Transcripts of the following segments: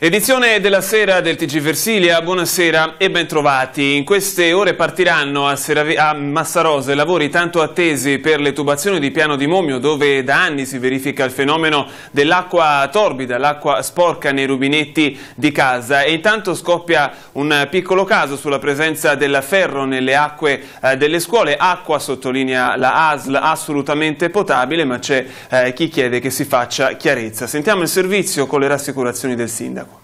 Edizione della sera del TG Versilia, buonasera e bentrovati. In queste ore partiranno a, Serav a Massarosa i lavori tanto attesi per le tubazioni di piano di Momio dove da anni si verifica il fenomeno dell'acqua torbida, l'acqua sporca nei rubinetti di casa e intanto scoppia un piccolo caso sulla presenza del ferro nelle acque eh, delle scuole, acqua sottolinea la ASL assolutamente potabile ma c'è eh, chi chiede che si faccia chiarezza. Sentiamo il servizio con le rassicurazioni del sindaco.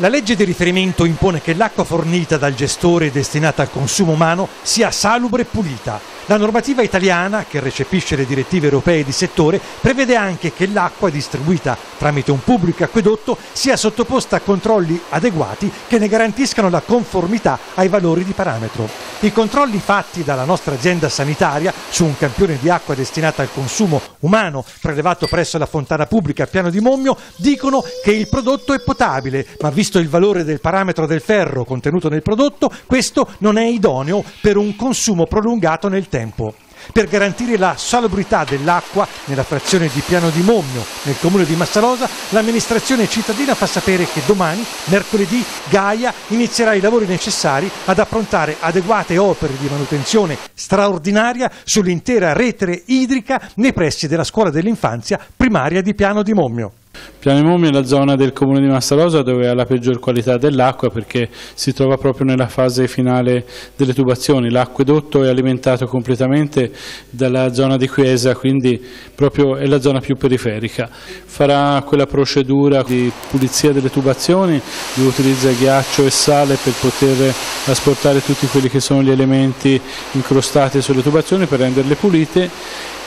La legge di riferimento impone che l'acqua fornita dal gestore destinata al consumo umano sia salubre e pulita. La normativa italiana, che recepisce le direttive europee di settore, prevede anche che l'acqua distribuita tramite un pubblico acquedotto sia sottoposta a controlli adeguati che ne garantiscano la conformità ai valori di parametro. I controlli fatti dalla nostra azienda sanitaria su un campione di acqua destinata al consumo umano prelevato presso la fontana pubblica a piano di Mommio dicono che il prodotto è potabile, ma visto il valore del parametro del ferro contenuto nel prodotto, questo non è idoneo per un consumo prolungato nel tempo tempo. Per garantire la salubrità dell'acqua nella frazione di Piano di Mommio, nel comune di Massarosa, l'amministrazione cittadina fa sapere che domani, mercoledì, Gaia inizierà i lavori necessari ad approntare adeguate opere di manutenzione straordinaria sull'intera rete idrica nei pressi della scuola dell'infanzia primaria di Piano di Mommio. Piano Mummi è la zona del comune di Massarosa dove ha la peggior qualità dell'acqua perché si trova proprio nella fase finale delle tubazioni. L'acquedotto è alimentato completamente dalla zona di Chiesa, quindi proprio è la zona più periferica. Farà quella procedura di pulizia delle tubazioni, dove utilizza ghiaccio e sale per poter asportare tutti quelli che sono gli elementi incrostati sulle tubazioni per renderle pulite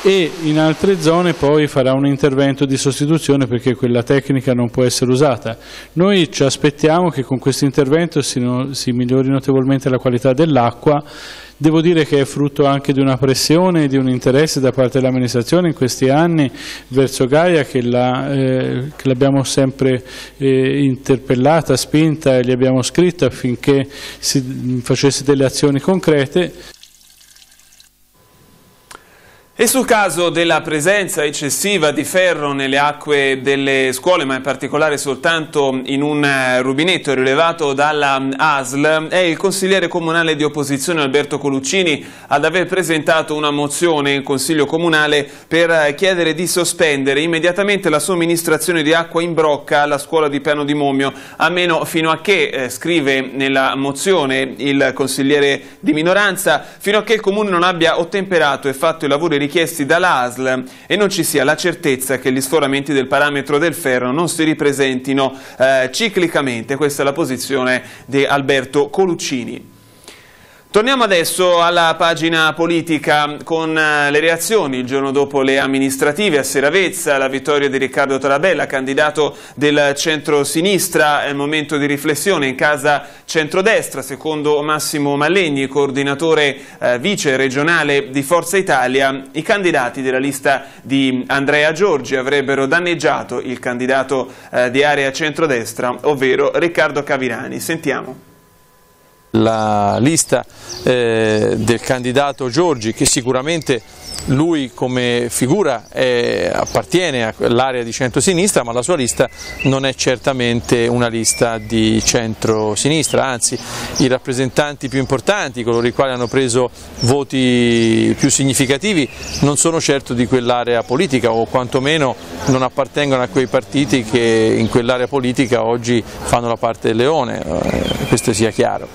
e in altre zone poi farà un intervento di sostituzione perché quella tecnica non può essere usata. Noi ci aspettiamo che con questo intervento si, no, si migliori notevolmente la qualità dell'acqua Devo dire che è frutto anche di una pressione e di un interesse da parte dell'amministrazione in questi anni verso Gaia che, l'abbiamo eh, sempre eh, interpellata, spinta e gli abbiamo scritto affinché si facesse delle azioni concrete. E sul caso della presenza eccessiva di ferro nelle acque delle scuole, ma in particolare soltanto in un eh, rubinetto rilevato dalla ASL, è il consigliere comunale di opposizione Alberto Coluccini ad aver presentato una mozione in Consiglio Comunale per eh, chiedere di sospendere immediatamente la somministrazione di acqua in brocca alla scuola di Piano di Momio, almeno fino a che, eh, scrive nella mozione il consigliere di minoranza, fino a che il Comune non abbia ottemperato e fatto i lavori richiesti dall'ASL e non ci sia la certezza che gli sforamenti del parametro del ferro non si ripresentino eh, ciclicamente. Questa è la posizione di Alberto Coluccini. Torniamo adesso alla pagina politica con eh, le reazioni il giorno dopo le amministrative a Seravezza, la vittoria di Riccardo Tarabella, candidato del centro-sinistra, è il momento di riflessione in casa centrodestra, secondo Massimo Mallegni, coordinatore eh, vice regionale di Forza Italia, i candidati della lista di Andrea Giorgi avrebbero danneggiato il candidato eh, di area centrodestra, ovvero Riccardo Cavirani. Sentiamo la lista eh, del candidato Giorgi che sicuramente lui come figura è, appartiene all'area di centro-sinistra ma la sua lista non è certamente una lista di centro-sinistra, anzi i rappresentanti più importanti, coloro i quali hanno preso voti più significativi non sono certo di quell'area politica o quantomeno non appartengono a quei partiti che in quell'area politica oggi fanno la parte del leone, eh, questo sia chiaro.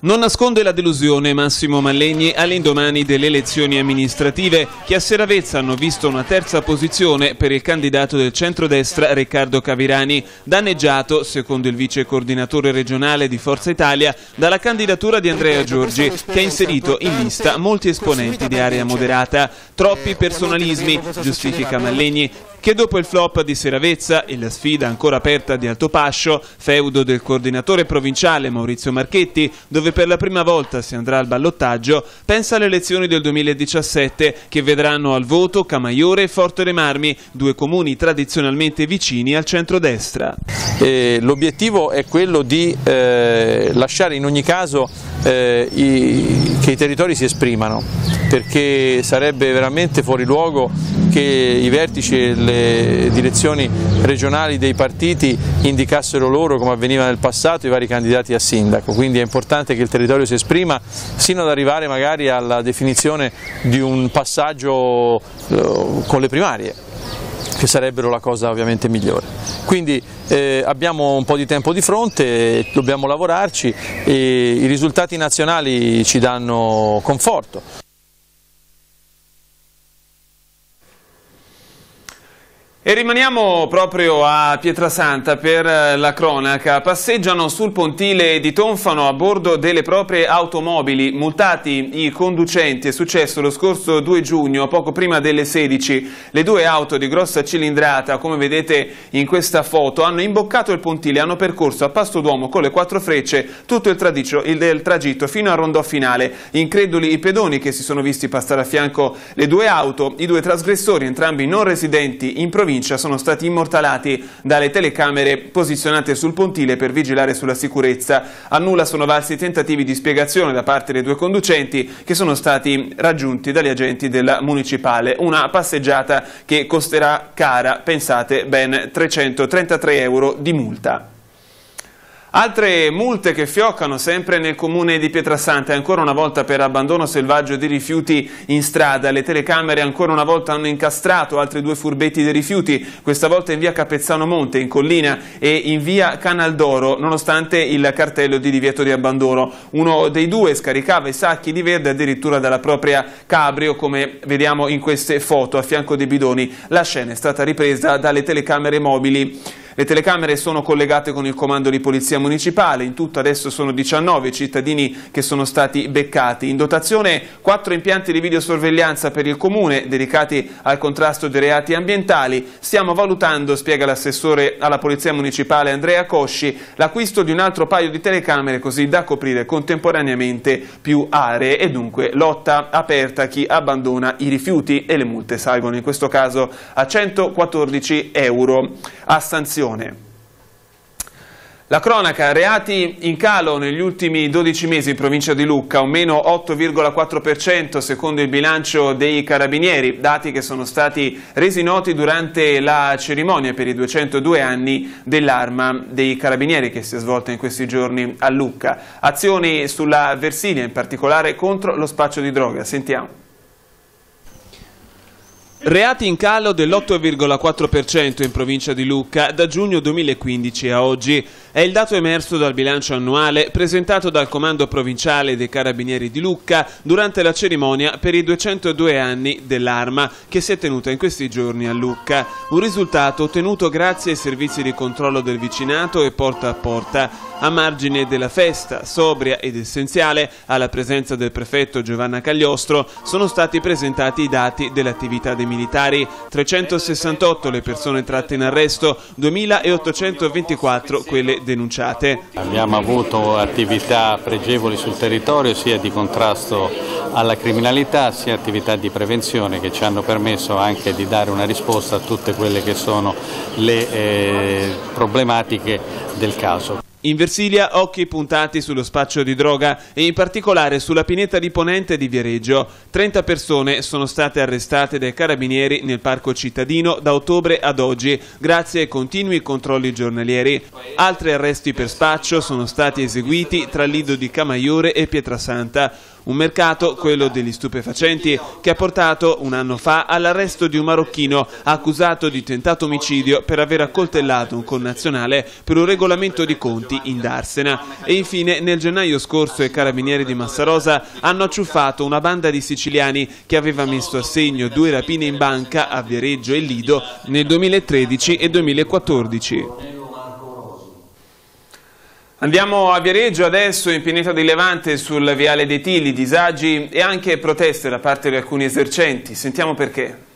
Non nasconde la delusione Massimo Mallegni all'indomani delle elezioni amministrative che a Seravezza hanno visto una terza posizione per il candidato del centrodestra Riccardo Cavirani, danneggiato, secondo il vice coordinatore regionale di Forza Italia, dalla candidatura di Andrea Giorgi che ha inserito in lista molti esponenti di area moderata. Troppi personalismi, giustifica Mallegni, che dopo il flop di Seravezza e la sfida ancora aperta di Altopascio, feudo del coordinatore provinciale Maurizio Marchetti, dove per la prima volta si andrà al ballottaggio, pensa alle elezioni del 2017 che vedranno al voto Camaiore e Forte dei Marmi, due comuni tradizionalmente vicini al centrodestra. L'obiettivo è quello di eh, lasciare in ogni caso eh, i, che i territori si esprimano, perché sarebbe veramente fuori luogo che i vertici e le direzioni regionali dei partiti indicassero loro, come avveniva nel passato, i vari candidati a sindaco, quindi è importante che il territorio si esprima sino ad arrivare magari alla definizione di un passaggio eh, con le primarie che sarebbero la cosa ovviamente migliore. Quindi eh, abbiamo un po' di tempo di fronte, dobbiamo lavorarci e i risultati nazionali ci danno conforto. E rimaniamo proprio a Pietrasanta per eh, la cronaca. Passeggiano sul pontile di Tonfano a bordo delle proprie automobili. Multati i conducenti. È successo lo scorso 2 giugno, poco prima delle 16. Le due auto di grossa cilindrata, come vedete in questa foto, hanno imboccato il pontile hanno percorso a pasto d'uomo con le quattro frecce tutto il, tradicio, il del tragitto fino al rondò finale. Increduli i pedoni che si sono visti passare a fianco le due auto. I due trasgressori, entrambi non residenti in provincia, provincia sono stati immortalati dalle telecamere posizionate sul pontile per vigilare sulla sicurezza. A nulla sono valsi tentativi di spiegazione da parte dei due conducenti che sono stati raggiunti dagli agenti della municipale. Una passeggiata che costerà cara, pensate, ben 333 euro di multa. Altre multe che fioccano sempre nel comune di Pietrasanta, ancora una volta per abbandono selvaggio di rifiuti in strada. Le telecamere ancora una volta hanno incastrato altri due furbetti di rifiuti, questa volta in via Capezzano Monte, in collina, e in via Canaldoro, nonostante il cartello di divieto di abbandono. Uno dei due scaricava i sacchi di verde addirittura dalla propria cabrio, come vediamo in queste foto, a fianco dei bidoni. La scena è stata ripresa dalle telecamere mobili. Le telecamere sono collegate con il comando di polizia municipale, in tutto adesso sono 19 i cittadini che sono stati beccati. In dotazione 4 impianti di videosorveglianza per il comune dedicati al contrasto dei reati ambientali. Stiamo valutando, spiega l'assessore alla polizia municipale Andrea Cosci, l'acquisto di un altro paio di telecamere così da coprire contemporaneamente più aree e dunque lotta aperta a chi abbandona i rifiuti e le multe salgono in questo caso a 114 euro a sanzione attenzione. La cronaca, reati in calo negli ultimi 12 mesi in provincia di Lucca, un meno 8,4% secondo il bilancio dei carabinieri, dati che sono stati resi noti durante la cerimonia per i 202 anni dell'arma dei carabinieri che si è svolta in questi giorni a Lucca. Azioni sulla Versilia, in particolare contro lo spaccio di droga. Sentiamo. Reati in calo dell'8,4% in provincia di Lucca da giugno 2015 a oggi. È il dato emerso dal bilancio annuale presentato dal Comando Provinciale dei Carabinieri di Lucca durante la cerimonia per i 202 anni dell'arma che si è tenuta in questi giorni a Lucca. Un risultato ottenuto grazie ai servizi di controllo del vicinato e porta a porta. A margine della festa, sobria ed essenziale, alla presenza del prefetto Giovanna Cagliostro, sono stati presentati i dati dell'attività dei militari, 368 le persone tratte in arresto, 2824 quelle denunciate. Abbiamo avuto attività pregevoli sul territorio sia di contrasto alla criminalità sia attività di prevenzione che ci hanno permesso anche di dare una risposta a tutte quelle che sono le eh, problematiche del caso. In Versilia occhi puntati sullo spaccio di droga e in particolare sulla pineta di Ponente di Viareggio. 30 persone sono state arrestate dai carabinieri nel parco cittadino da ottobre ad oggi grazie ai continui controlli giornalieri. Altri arresti per spaccio sono stati eseguiti tra Lido di Camaiore e Pietrasanta. Un mercato, quello degli stupefacenti, che ha portato un anno fa all'arresto di un marocchino accusato di tentato omicidio per aver accoltellato un connazionale per un regolamento di conti in Darsena. E infine nel gennaio scorso i carabinieri di Massarosa hanno acciuffato una banda di siciliani che aveva messo a segno due rapine in banca a Viareggio e Lido nel 2013 e 2014. Andiamo a Viareggio adesso, in Pineta di Levante, sul Viale dei Tili, disagi e anche proteste da parte di alcuni esercenti. Sentiamo perché.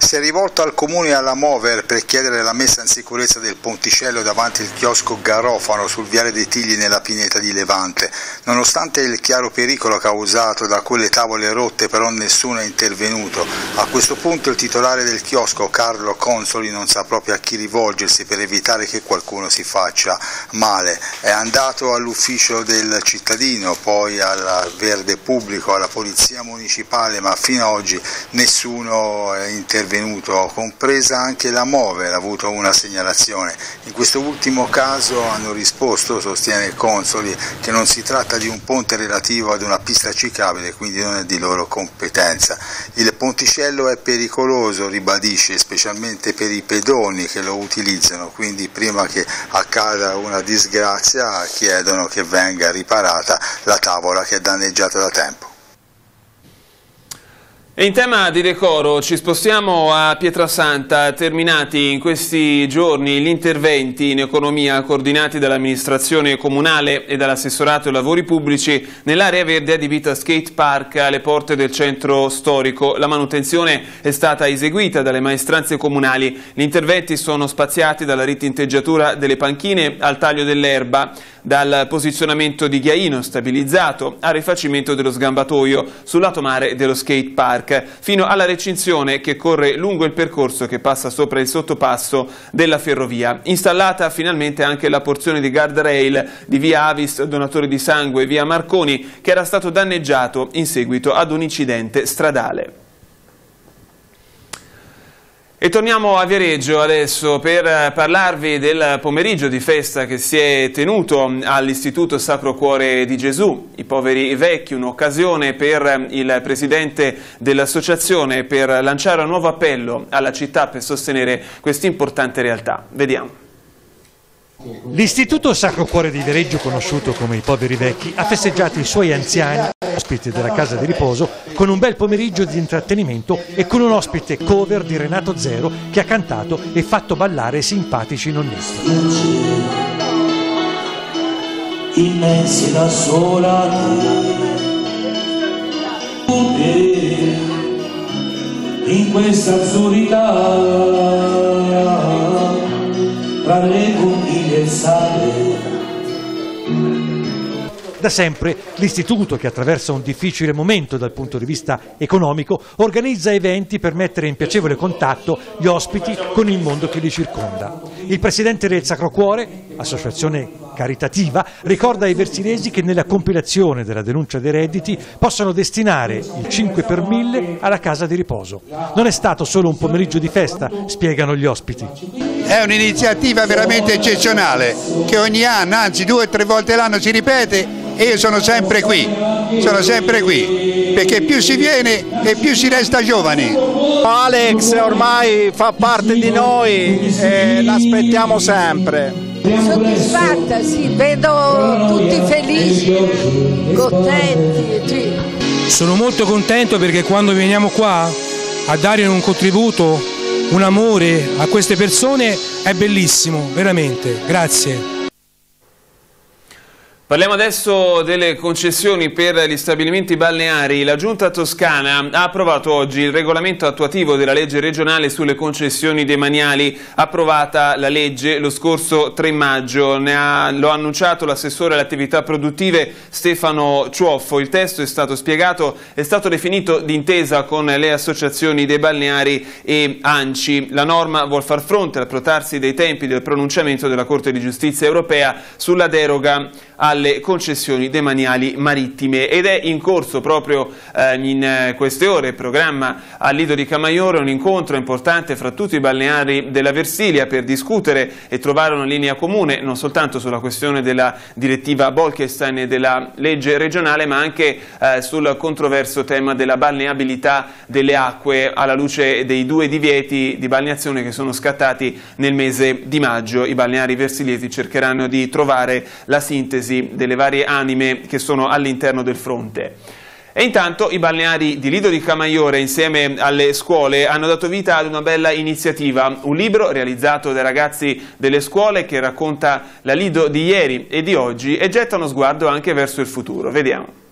Si è rivolto al comune e alla Mover per chiedere la messa in sicurezza del ponticello davanti al chiosco Garofano sul viale dei Tigli nella pineta di Levante. Nonostante il chiaro pericolo causato da quelle tavole rotte però nessuno è intervenuto. A questo punto il titolare del chiosco Carlo Consoli non sa proprio a chi rivolgersi per evitare che qualcuno si faccia male. È andato all'ufficio del cittadino, poi al Verde Pubblico, alla Polizia Municipale ma fino ad oggi nessuno è intervenuto intervenuto, compresa anche la Mover, ha avuto una segnalazione. In questo ultimo caso hanno risposto, sostiene Consoli, che non si tratta di un ponte relativo ad una pista ciclabile, quindi non è di loro competenza. Il ponticello è pericoloso, ribadisce, specialmente per i pedoni che lo utilizzano, quindi prima che accada una disgrazia chiedono che venga riparata la tavola che è danneggiata da tempo. E in tema di decoro ci spostiamo a Pietrasanta, terminati in questi giorni gli interventi in economia coordinati dall'amministrazione comunale e dall'assessorato ai lavori pubblici nell'area verde adibita skate park alle porte del centro storico. La manutenzione è stata eseguita dalle maestranze comunali. Gli interventi sono spaziati dalla ritinteggiatura delle panchine al taglio dell'erba, dal posizionamento di ghiaino stabilizzato al rifacimento dello sgambatoio sul lato mare dello skate park fino alla recinzione che corre lungo il percorso che passa sopra il sottopasso della ferrovia. Installata finalmente anche la porzione di guardrail di via Avis, donatore di sangue, via Marconi, che era stato danneggiato in seguito ad un incidente stradale. E torniamo a Viareggio adesso per eh, parlarvi del pomeriggio di festa che si è tenuto all'Istituto Sacro Cuore di Gesù, i poveri vecchi, un'occasione per eh, il presidente dell'associazione per lanciare un nuovo appello alla città per sostenere questa importante realtà. Vediamo. L'Istituto Sacro Cuore di Viareggio, conosciuto come i Poveri Vecchi, ha festeggiato i suoi anziani, ospiti della casa di riposo, con un bel pomeriggio di intrattenimento e con un ospite cover di Renato Zero che ha cantato e fatto ballare simpatici nonnetti. Immensi da sola in questa azzurrità tra le. Da sempre l'istituto, che attraversa un difficile momento dal punto di vista economico, organizza eventi per mettere in piacevole contatto gli ospiti con il mondo che li circonda. Il presidente del Sacro Cuore, associazione caritativa, ricorda ai versinesi che nella compilazione della denuncia dei redditi possano destinare il 5 per 1000 alla casa di riposo. Non è stato solo un pomeriggio di festa, spiegano gli ospiti. È un'iniziativa veramente eccezionale che ogni anno, anzi due o tre volte l'anno si ripete e io sono sempre qui, sono sempre qui, perché più si viene e più si resta giovani. Alex ormai fa parte di noi e l'aspettiamo sempre. Soddisfatta, sì, vedo tutti felici, contenti. Sì. Sono molto contento perché quando veniamo qua a dare un contributo, un amore a queste persone è bellissimo, veramente. Grazie. Parliamo adesso delle concessioni per gli stabilimenti balneari. La Giunta Toscana ha approvato oggi il regolamento attuativo della legge regionale sulle concessioni demaniali, approvata la legge lo scorso 3 maggio. Ha, lo ha annunciato l'assessore alle attività produttive Stefano Ciuoffo. Il testo è stato spiegato, è stato definito d'intesa con le associazioni dei balneari e ANCI. La norma vuol far fronte al protarsi dei tempi del pronunciamento della Corte di Giustizia europea sulla deroga alle concessioni demaniali marittime ed è in corso proprio eh, in eh, queste ore il programma al Lido di Camaiore un incontro importante fra tutti i balneari della Versilia per discutere e trovare una linea comune non soltanto sulla questione della direttiva Bolkestein e della legge regionale ma anche eh, sul controverso tema della balneabilità delle acque alla luce dei due divieti di balneazione che sono scattati nel mese di maggio. I balneari versiliesi cercheranno di trovare la sintesi sintesi delle varie anime che sono all'interno del fronte. E intanto i balneari di Lido di Camaiore insieme alle scuole hanno dato vita ad una bella iniziativa, un libro realizzato dai ragazzi delle scuole che racconta la Lido di ieri e di oggi e getta uno sguardo anche verso il futuro. Vediamo.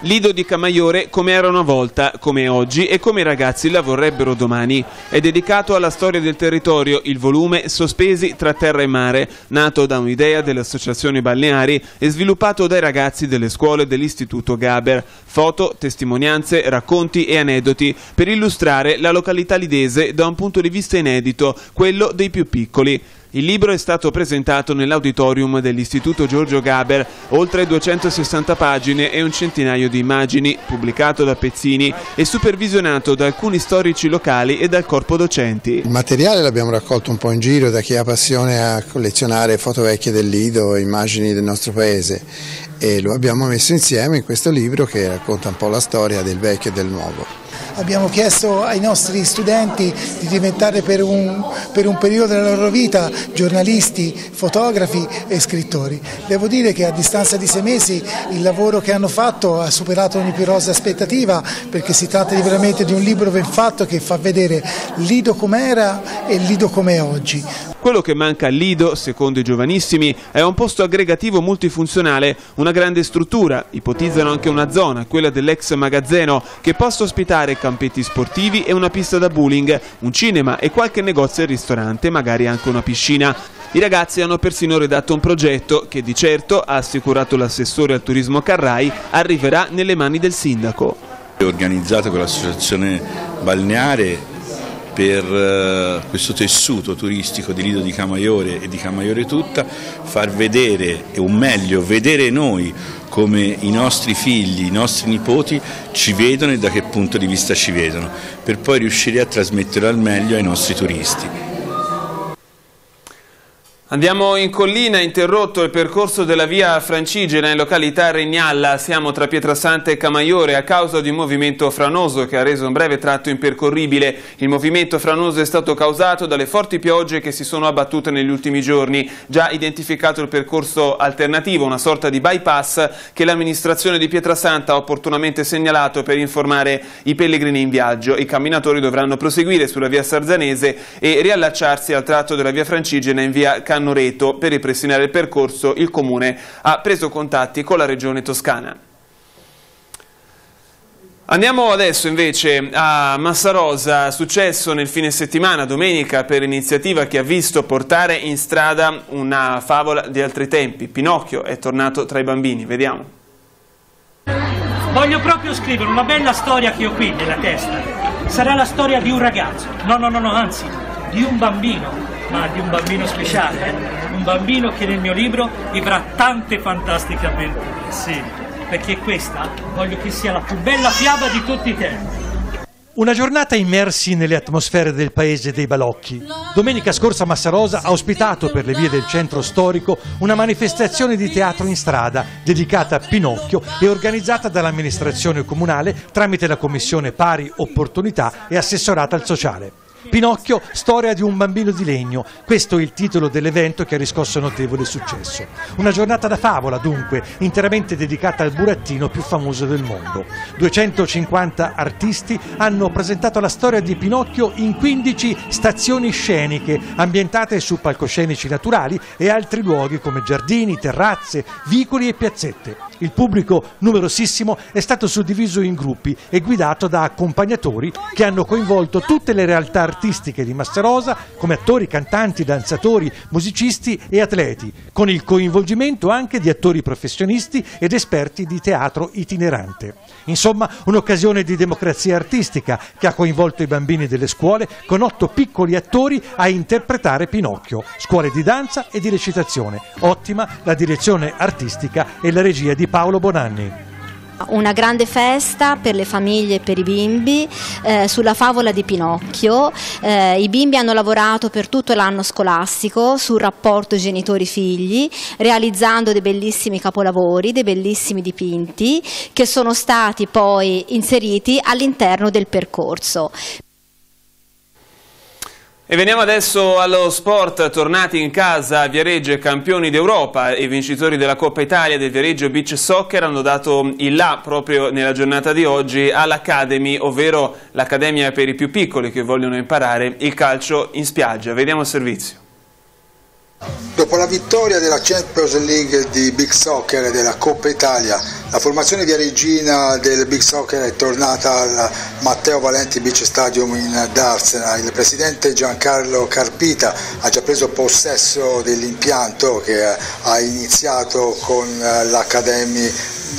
Lido di Camaiore come era una volta, come oggi e come i ragazzi la vorrebbero domani. È dedicato alla storia del territorio, il volume Sospesi tra terra e mare, nato da un'idea delle associazioni balneari e sviluppato dai ragazzi delle scuole dell'Istituto Gaber. Foto, testimonianze, racconti e aneddoti per illustrare la località lidese da un punto di vista inedito, quello dei più piccoli. Il libro è stato presentato nell'auditorium dell'Istituto Giorgio Gaber, oltre 260 pagine e un centinaio di immagini, pubblicato da Pezzini e supervisionato da alcuni storici locali e dal corpo docenti. Il materiale l'abbiamo raccolto un po' in giro da chi ha passione a collezionare foto vecchie del Lido immagini del nostro paese e lo abbiamo messo insieme in questo libro che racconta un po' la storia del vecchio e del nuovo abbiamo chiesto ai nostri studenti di diventare per un, per un, periodo della loro vita giornalisti, fotografi e scrittori. Devo dire che a distanza di sei mesi il lavoro che hanno fatto ha superato ogni più rosa aspettativa perché si tratta di veramente di un libro ben fatto che fa vedere Lido com'era e Lido com'è oggi. Quello che manca a Lido, secondo i giovanissimi, è un posto aggregativo multifunzionale, una grande struttura, ipotizzano anche una zona, quella dell'ex magazzeno, che possa ospitare campetti sportivi e una pista da bowling, un cinema e qualche negozio e ristorante, magari anche una piscina. I ragazzi hanno persino redatto un progetto che di certo, ha assicurato l'assessore al turismo Carrai, arriverà nelle mani del sindaco. Organizzato con l'associazione balneare per eh, questo tessuto turistico di Lido di Camaiore e di Camaiore tutta, far vedere, o meglio, vedere noi come i nostri figli, i nostri nipoti ci vedono e da che punto di vista ci vedono, per poi riuscire a trasmettere al meglio ai nostri turisti. Andiamo in collina, interrotto il percorso della via Francigena in località Regnalla. Siamo tra Pietrasanta e Camaiore a causa di un movimento franoso che ha reso un breve tratto impercorribile. Il movimento franoso è stato causato dalle forti piogge che si sono abbattute negli ultimi giorni. Già identificato il percorso alternativo, una sorta di bypass che l'amministrazione di Pietrasanta ha opportunamente segnalato per informare i pellegrini in viaggio. I camminatori dovranno proseguire sulla via Sarzanese e riallacciarsi al tratto della via Francigena in via Canale Cannoreto per ripristinare il percorso il Comune ha preso contatti con la Regione Toscana. Andiamo adesso invece a Massarosa, successo nel fine settimana, domenica, per iniziativa che ha visto portare in strada una favola di altri tempi. Pinocchio è tornato tra i bambini, vediamo. Voglio proprio scrivere una bella storia che ho qui nella testa. Sarà la storia di un ragazzo, no, no, no, no anzi, di un bambino ma di un bambino speciale, un bambino che nel mio libro vivrà tante fantastiche avventure, sì, perché questa voglio che sia la più bella fiaba di tutti i tempi. Una giornata immersi nelle atmosfere del paese dei balocchi. Domenica scorsa Massarosa ha ospitato per le vie del centro storico una manifestazione di teatro in strada dedicata a Pinocchio e organizzata dall'amministrazione comunale tramite la commissione pari opportunità e assessorata al sociale. Pinocchio, storia di un bambino di legno. Questo è il titolo dell'evento che ha riscosso notevole successo. Una giornata da favola, dunque, interamente dedicata al burattino più famoso del mondo. 250 artisti hanno presentato la storia di Pinocchio in 15 stazioni sceniche, ambientate su palcoscenici naturali e altri luoghi come giardini, terrazze, vicoli e piazzette. Il pubblico numerosissimo è stato suddiviso in gruppi e guidato da accompagnatori che hanno coinvolto tutte le realtà artistiche di Massarosa come attori, cantanti, danzatori, musicisti e atleti, con il coinvolgimento anche di attori professionisti ed esperti di teatro itinerante. Insomma, un'occasione di democrazia artistica che ha coinvolto i bambini delle scuole con otto piccoli attori a interpretare Pinocchio, scuole di danza e di recitazione. Ottima la direzione artistica e la regia di Paolo Bonanni. Una grande festa per le famiglie e per i bimbi eh, sulla favola di Pinocchio. Eh, I bimbi hanno lavorato per tutto l'anno scolastico sul rapporto genitori-figli, realizzando dei bellissimi capolavori, dei bellissimi dipinti che sono stati poi inseriti all'interno del percorso. E veniamo adesso allo sport, tornati in casa a Viareggio campioni d'Europa e vincitori della Coppa Italia del Viareggio Beach Soccer hanno dato il là proprio nella giornata di oggi all'Academy, ovvero l'Accademia per i più piccoli che vogliono imparare il calcio in spiaggia. Vediamo il servizio. Dopo la vittoria della Champions League di Big Soccer e della Coppa Italia, la formazione viareggina del Big Soccer è tornata al Matteo Valenti Beach Stadium in Darsena. Il presidente Giancarlo Carpita ha già preso possesso dell'impianto che ha iniziato con l'Academy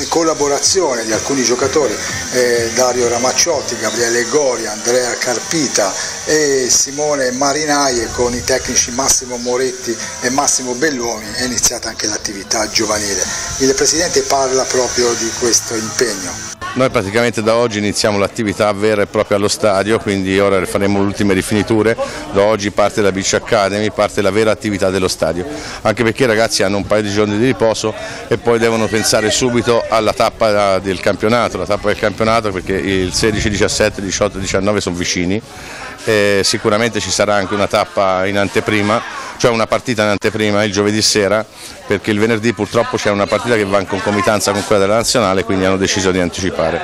collaborazione di alcuni giocatori, eh, Dario Ramacciotti, Gabriele Gori, Andrea Carpita e Simone Marinai e con i tecnici Massimo Moretti e Massimo Belloni è iniziata anche l'attività giovanile. Il Presidente parla proprio di questo impegno. Noi praticamente da oggi iniziamo l'attività vera e propria allo stadio, quindi ora faremo le ultime rifiniture, da oggi parte la Beach Academy, parte la vera attività dello stadio, anche perché i ragazzi hanno un paio di giorni di riposo e poi devono pensare subito alla tappa del campionato, la tappa del campionato perché il 16, 17, 18, 19 sono vicini, e sicuramente ci sarà anche una tappa in anteprima, cioè una partita in anteprima il giovedì sera, perché il venerdì purtroppo c'è una partita che va in concomitanza con quella della nazionale, quindi hanno deciso di anticipare.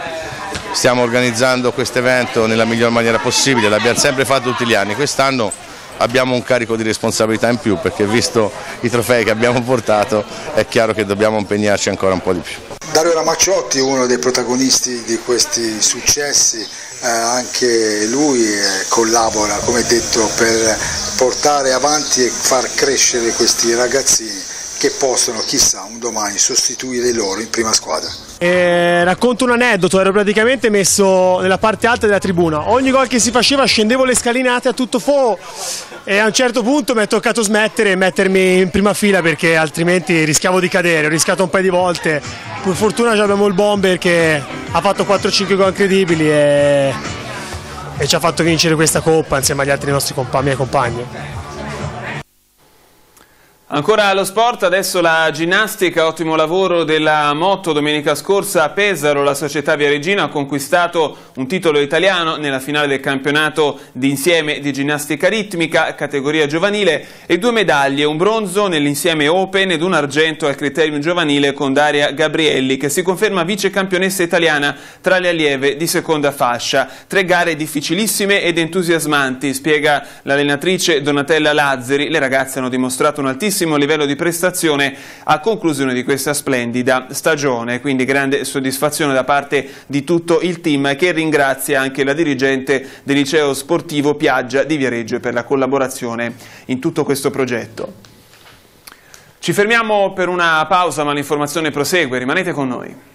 Stiamo organizzando questo evento nella miglior maniera possibile, l'abbiamo sempre fatto tutti gli anni, quest'anno abbiamo un carico di responsabilità in più perché visto i trofei che abbiamo portato è chiaro che dobbiamo impegnarci ancora un po' di più. Dario Ramacciotti, uno dei protagonisti di questi successi, eh, anche lui eh, collabora, come detto, per portare avanti e far crescere questi ragazzini che possono, chissà, un domani sostituire loro in prima squadra. Eh, racconto un aneddoto, ero praticamente messo nella parte alta della tribuna, ogni gol che si faceva scendevo le scalinate a tutto fuoco e a un certo punto mi è toccato smettere e mettermi in prima fila perché altrimenti rischiavo di cadere, ho rischiato un paio di volte, per fortuna abbiamo il bomber che ha fatto 4-5 gol incredibili e, e, ci ha fatto vincere questa coppa insieme agli altri nostri compa miei compagni. Ancora allo sport, adesso la ginnastica, ottimo lavoro della Motto domenica scorsa a Pesaro, la società viareggina ha conquistato un titolo italiano nella finale del campionato d'insieme di ginnastica ritmica, categoria giovanile e due medaglie, un bronzo nell'insieme Open ed un argento al criterium giovanile con Daria Gabrielli che si conferma vice campionessa italiana tra le allieve di seconda fascia. Tre gare difficilissime ed entusiasmanti, spiega l'allenatrice Donatella Lazzeri, le ragazze hanno dimostrato un altissimo livello di prestazione a conclusione di questa splendida stagione, quindi grande soddisfazione da parte di tutto il team che ringrazia anche la dirigente del liceo sportivo Piaggia di Viareggio per la collaborazione in tutto questo progetto. Ci fermiamo per una pausa ma l'informazione prosegue, rimanete con noi.